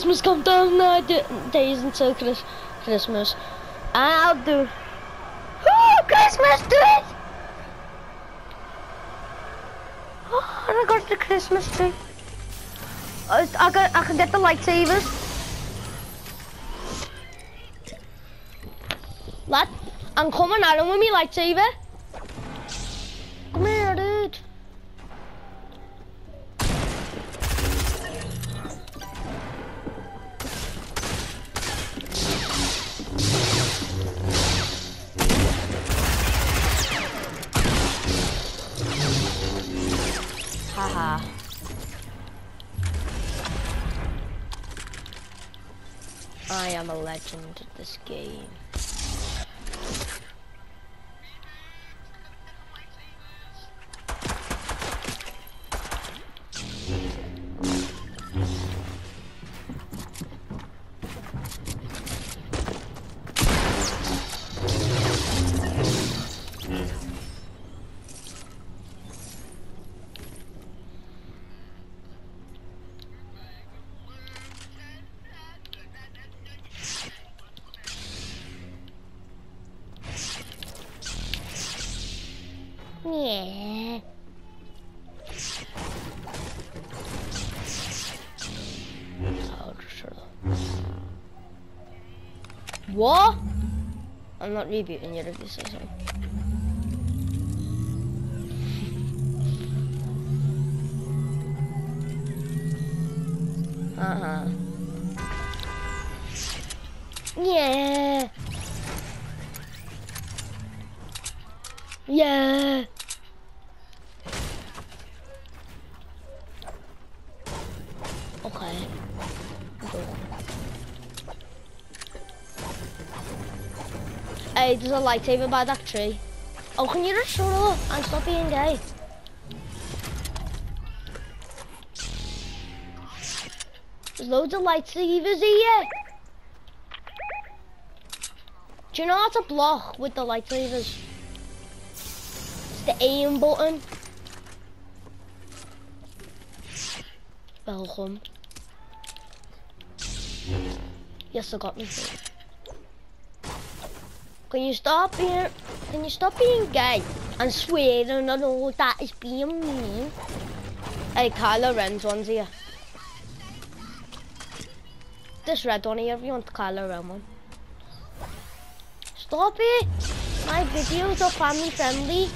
Christmas countdown now, d- days until Chris- Christmas. I'll do. Christmas tree! Oh, and I got the Christmas tree. I, I, got, I can get the lightsabers. Lad, I'm coming him with me lightsaber. I am a legend at this game. Oh. What? I'm not rebooting yet if you say so. Uh-huh. Yeah. Yeah. There's a lightsaber by that tree. Oh, can you just shut up and stop being gay? There's loads of lightsabers here. Do you know how to block with the lightsabers? It's the aim button. Welcome. Yes, I got me. Can you stop being? Can you stop being gay and swearing and all that is being mean? Hey, Kylo Ren's one's here. This red one here, you want Kylo Ren one. Stop it! My videos are family friendly.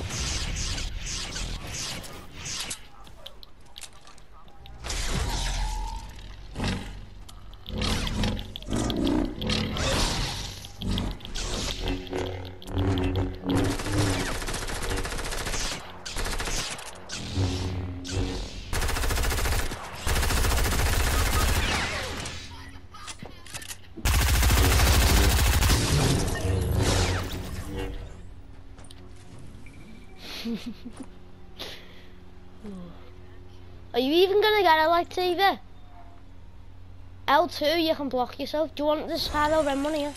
Are you even gonna get a lightsaber? L2, you can block yourself. Do you want this Kylo Ren one here?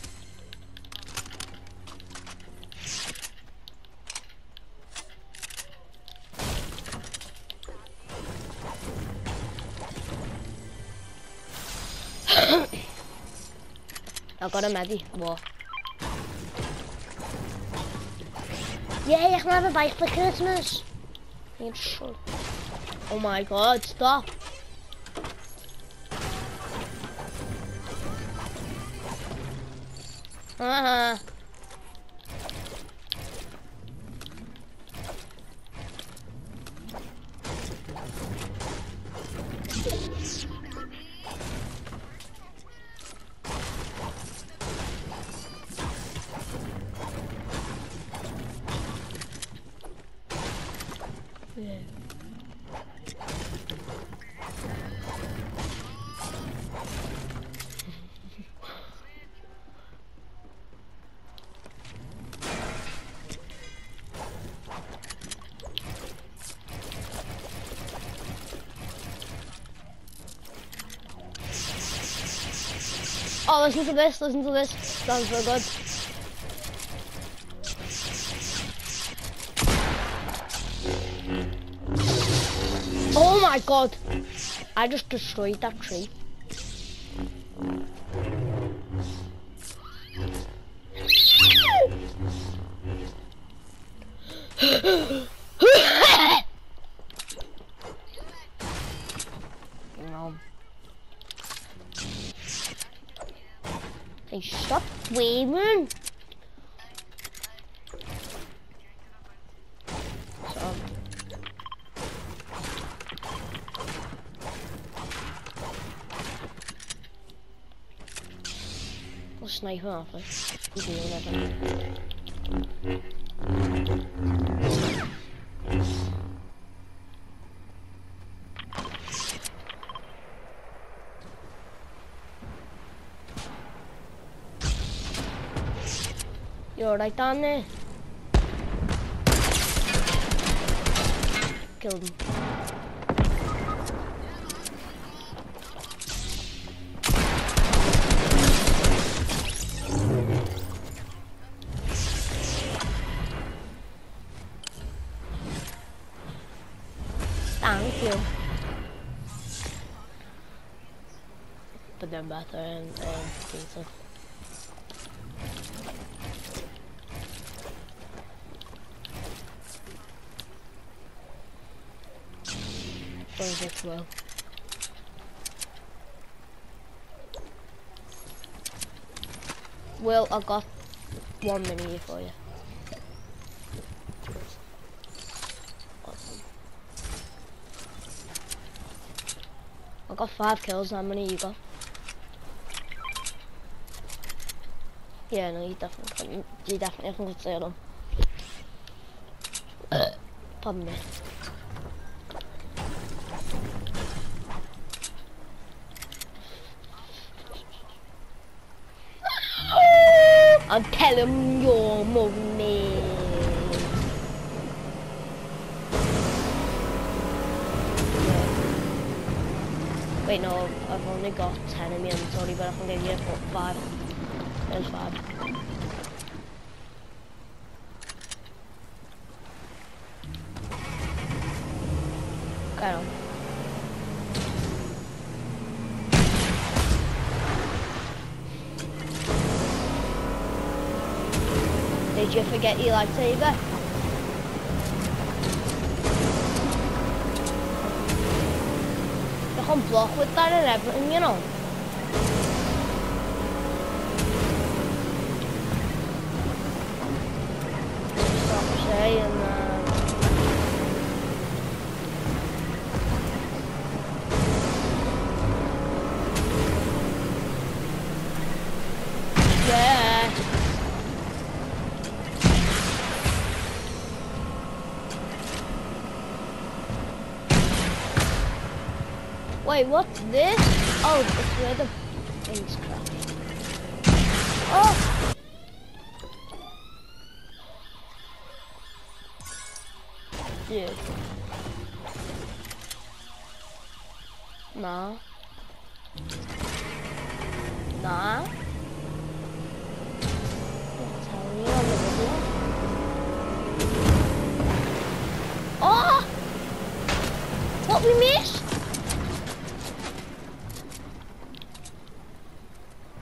I got a Maddie. What? Yeah, you can have a bike for Christmas. You should. Oh my god, stop. Uh-huh. Yeah. Oh, listen to this, listen to this. Sounds so good. my god. I just destroyed that tree. no. They stop screaming. Sniper off do whatever. You're right down there. Killed him. Then better and, and. Where's it slow? Well, I got one mini for you. Awesome. I got five kills. How many you got? Yeah, no, you definitely, you definitely can say them. Pardon me. I'm telling your mummy. Wait, no, I've only got 10 of me, I'm sorry, but I can give you a 5. There's 5. Got him. Did you forget your lightsaber? You can block with that and everything, you know. Stop saying that. Yeah. Wait, what's this? Oh, it's where the things crash. Oh! Dude. Nah. Nah. Oh! What we missed?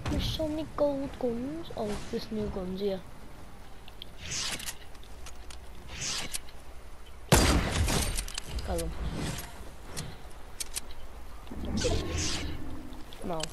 There's so many gold guns. Oh, this new guns here. Got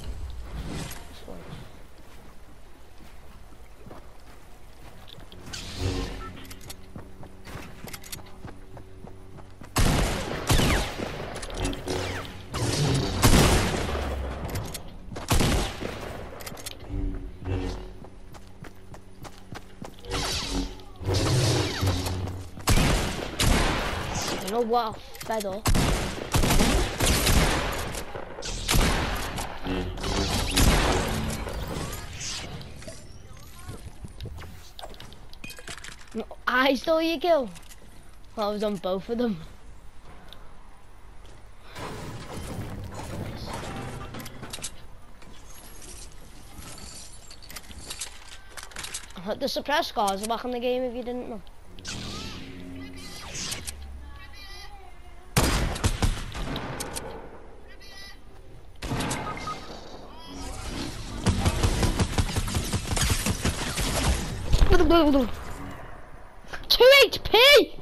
What? Fed up. No, I stole your kill. Well, I was on both of them. The suppressed scars are back in the game if you didn't know. 2 HP!